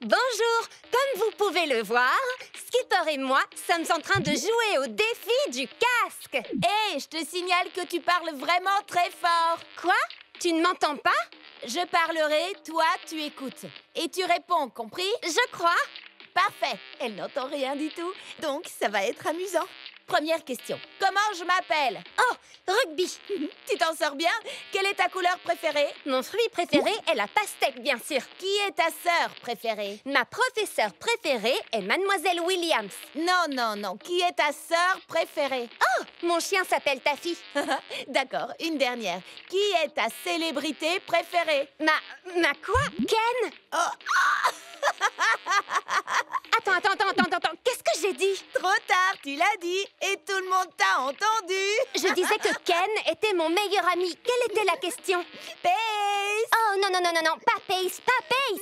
Bonjour Comme vous pouvez le voir, Skipper et moi sommes en train de jouer au défi du casque. Hé, je te signale que tu parles vraiment très fort. Quoi? Tu ne m'entends pas? Je parlerai, toi tu écoutes. Et tu réponds, compris? Je crois. Parfait Elle n'entend rien du tout, donc ça va être amusant Première question. Comment je m'appelle? Oh, rugby. tu t'en sors bien? Quelle est ta couleur préférée? Mon fruit préféré est la pastèque, bien sûr. Qui est ta sœur préférée? Ma professeure préférée est Mademoiselle Williams. Non, non, non. Qui est ta sœur préférée? Oh, mon chien s'appelle Taffy. D'accord, une dernière. Qui est ta célébrité préférée? Ma... ma quoi? Ken? Oh Attends, Trop tard, tu l'as dit et tout le monde t'a entendu. Je disais que Ken était mon meilleur ami. Quelle était la question? Pace Oh non, non, non, non, non, pas Pace, pas Pace